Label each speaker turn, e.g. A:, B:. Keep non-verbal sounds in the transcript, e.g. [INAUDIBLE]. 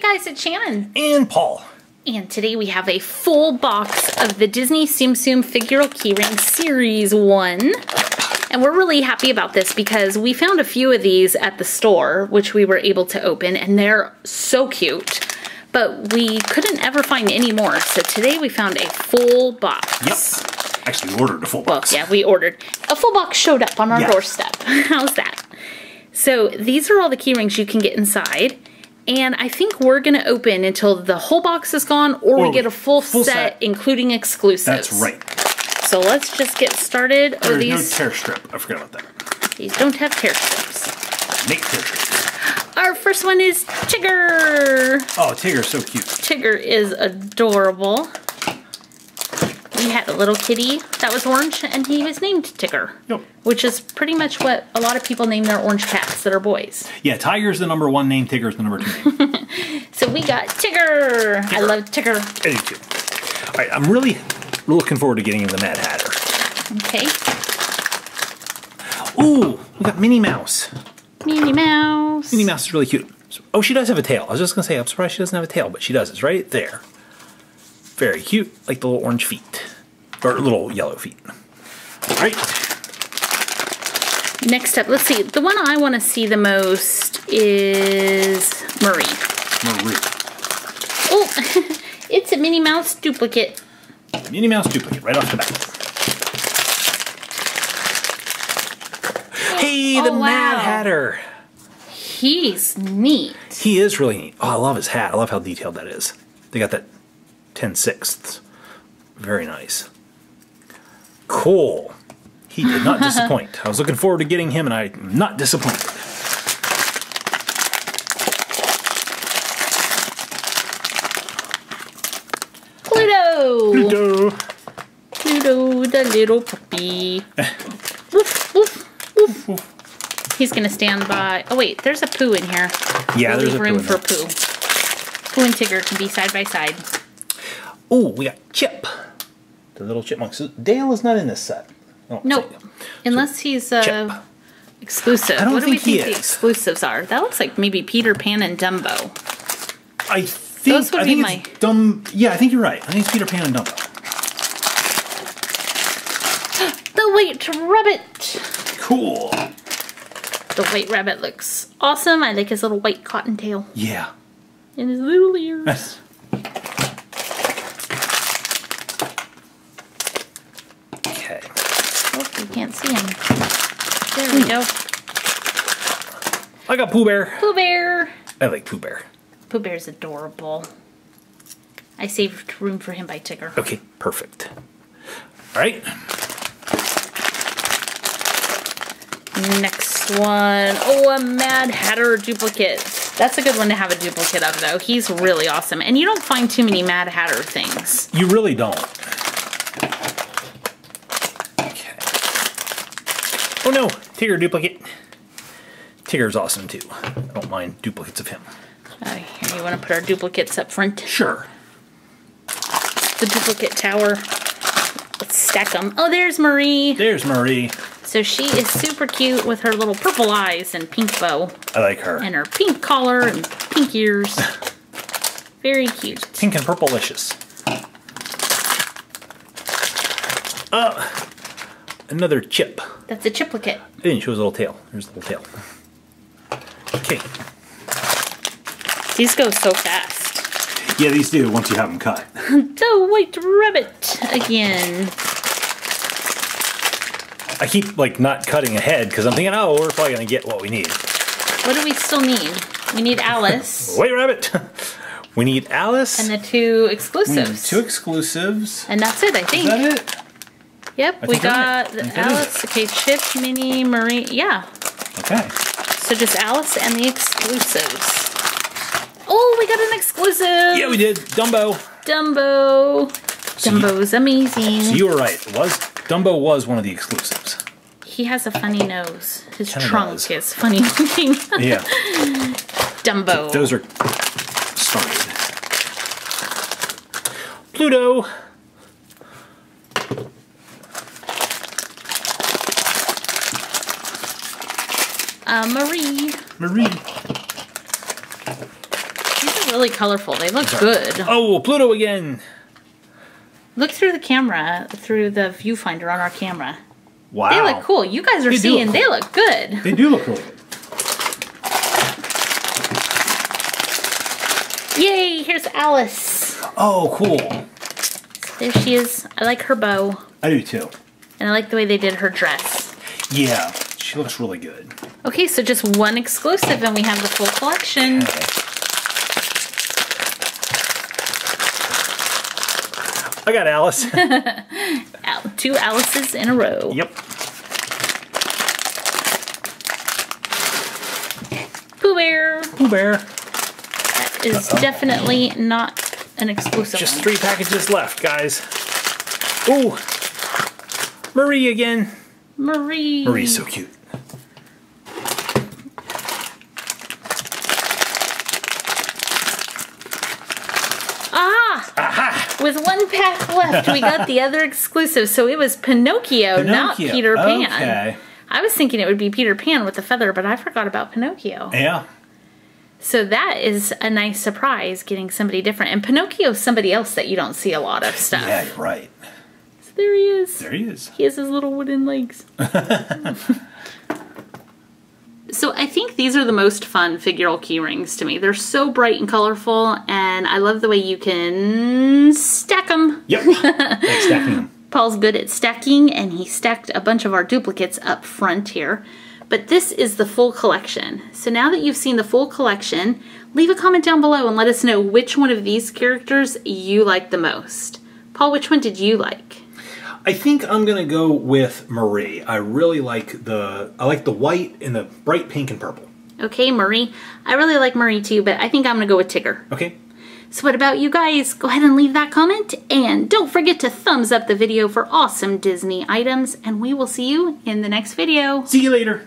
A: Hey guys, it's Shannon.
B: And Paul.
A: And today we have a full box of the Disney Tsum Tsum Figural Keyring Series 1. And we're really happy about this because we found a few of these at the store, which we were able to open, and they're so cute. But we couldn't ever find any more, so today we found a full box.
B: Yep. Actually, we ordered a full
A: Well,
B: box.
A: yeah, we ordered. A full box showed up on our
B: Yeah.
A: doorstep. [LAUGHS] How's that? So these are all the key rings you can get inside. And I think we're going to open until the whole box is gone or, we get a full,
B: full
A: set,
B: set.
A: including exclusives.
B: That's right.
A: So let's just get started. Oh,
B: There's no
A: these,
B: tear strip. I forgot about that.
A: these don't have tear strips.
B: Make tear strips.
A: Our first one is Tigger.
B: Oh, Tigger's so cute.
A: Tigger is adorable. We had a little kitty that was orange, and he was named Tigger.
B: Yep.
A: Which is pretty much what a lot of people name their orange cats that are boys.
B: Yeah, Tiger's the number one name. Tigger's the number two name. [LAUGHS]
A: So we got Tigger. I love Tigger.
B: I do too. All right, I'm really looking forward to getting him the Mad Hatter.
A: Okay.
B: Ooh, we got Minnie Mouse.
A: Minnie Mouse.
B: Minnie Mouse is really cute. Oh, she does have a tail. I was just gonna say, I'm surprised she doesn't have a tail, but she does. It's right there. Very cute, like the little orange feet. Or little yellow feet. All right.
A: Next up, let's see. The one I want to see the most is Marie.
B: Marie.
A: Oh, [LAUGHS] it's a Minnie Mouse duplicate.
B: Minnie Mouse duplicate right off the bat. Hey, oh, the
A: Oh, wow.
B: Mad Hatter.
A: He's neat.
B: He is really neat. Oh, I love his hat. I love how detailed that is. They got that 10 sixths. Very nice. Cool. He did not [LAUGHS] disappoint. I was looking forward to getting him, and I'm not disappointed.
A: Pluto.
B: Pluto.
A: Pluto, the little puppy. [LAUGHS] woof, woof, woof. He's gonna stand by. Oh wait, there's a Pooh in here.
B: Yeah,
A: We'll
B: there's
A: leave
B: a
A: room
B: Pooh in
A: for
B: there.
A: poo. Pooh and Tigger can be side by side.
B: Oh, we got Chip. The little chipmunks. Dale is not in this set. Oh,
A: Nope, unless he's uh,
B: Chip.
A: exclusive.
B: I don't
A: what do we
B: think he
A: think the exclusives are? That looks like maybe Peter Pan and Dumbo.
B: I think,
A: Those would
B: I
A: be
B: think it's Dumb. Yeah, I think you're right. I think it's Peter Pan and Dumbo. [GASPS]
A: The White Rabbit.
B: Cool.
A: The White Rabbit looks awesome. I like his little white cotton tail
B: Yeah.
A: and his little ears. [LAUGHS]
B: Okay.
A: Oh, you can't see him. There we hmm. go.
B: I got Pooh Bear.
A: Pooh Bear.
B: I like Pooh Bear.
A: Pooh Bear's adorable. I saved room for him by Tigger.
B: Okay, perfect. All right.
A: Next one. Oh, a Mad Hatter duplicate. That's a good one to have a duplicate of, though. He's really awesome. And you don't find too many Mad Hatter things.
B: You really don't. Okay. Oh no, Tigger duplicate. Tigger's awesome too. I don't mind duplicates of him.
A: Uh, you want to put our duplicates up front?
B: Sure.
A: The duplicate tower. Let's stack them. Oh, there's Marie.
B: There's Marie.
A: So she is super cute with her little purple eyes and pink bow.
B: I like her.
A: And her pink collar and pink ears. Very cute.
B: Pink and purplelicious. Uh, another chip.
A: That's a chiplicate.
B: I didn't show his little tail. There's the little tail. Okay.
A: These go so fast.
B: Yeah, these do once you have them cut. [LAUGHS]
A: The white rabbit again.
B: I keep like not cutting ahead because I'm thinking, oh, we're probably gonna get what we need.
A: What do we still need? We need Alice [LAUGHS]
B: White rabbit. [LAUGHS] we need Alice.
A: and the two
B: we need
A: exclusives.
B: two exclusives.
A: and that's it, I think.
B: Is
A: think.
B: that it?
A: Yep, we got
B: think
A: Alice. Okay, Chip, Minnie, Marie. Yeah.
B: Okay.
A: So just Alice and the exclusives. Oh, we got an exclusive.
B: Yeah, we did. Dumbo.
A: Dumbo.
B: So you-
A: Dumbo's amazing.
B: So you were right. It was Dumbo was one of the exclusives.
A: he has a funny nose. His
B: Kinda
A: trunk
B: does.
A: is funny looking. [LAUGHS]
B: Yeah.
A: Dumbo.
B: Those are started. Pluto.
A: Uh, Marie.
B: Marie.
A: These are really colorful. They look good.
B: Oh, Pluto again.
A: Look through the camera, through the viewfinder on our camera.
B: Wow.
A: They look cool. You guys are
B: They
A: seeing
B: look
A: they
B: cool.
A: look good.
B: They do look really good.
A: Yay, here's Alice.
B: Oh, cool.
A: There she is. I like her bow.
B: I do too.
A: And I like the way they did her dress.
B: Yeah, she looks really good.
A: Okay, so just one exclusive and we have the full collection.
B: I got Alice. [LAUGHS]
A: Al- Two Alice's in a row.
B: yep.
A: Pooh Bear.
B: Pooh Bear.
A: That is definitely not an exclusive
B: Just
A: one.
B: three packages left, guys. Ooh. Marie again.
A: Marie.
B: Marie's so cute.
A: With one pack left, we got the other exclusive. So it was Pinocchio, not Peter Pan.
B: Okay.
A: I was thinking it would be Peter Pan with the feather, but I forgot about Pinocchio.
B: Yeah.
A: So that is a nice surprise getting somebody different. And Pinocchio's somebody else that you don't see a lot of stuff.
B: Yeah, right.
A: So there he is.
B: There he is.
A: He has his little wooden legs. [LAUGHS] so I think these are the most fun figural key rings to me. They're so bright and colorful, and I love the way you can stack them.
B: Yep. [LAUGHS] like stacking them.
A: Paul's good at stacking, and he stacked a bunch of our duplicates up front here. But this is the full collection. So now that you've seen the full collection, leave a comment down below and let us know which one of these characters you like the most. Paul, which one did you like?
B: I think I'm gonna go with Marie. I really like the I like the white and the bright pink and purple.
A: Okay, Marie. I really like Marie too, but I think I'm gonna go with Tigger.
B: Okay.
A: So what about you guys? Go ahead and leave that comment, and don't forget to thumbs up the video for awesome Disney items, and we will see you in the next video.
B: See you later.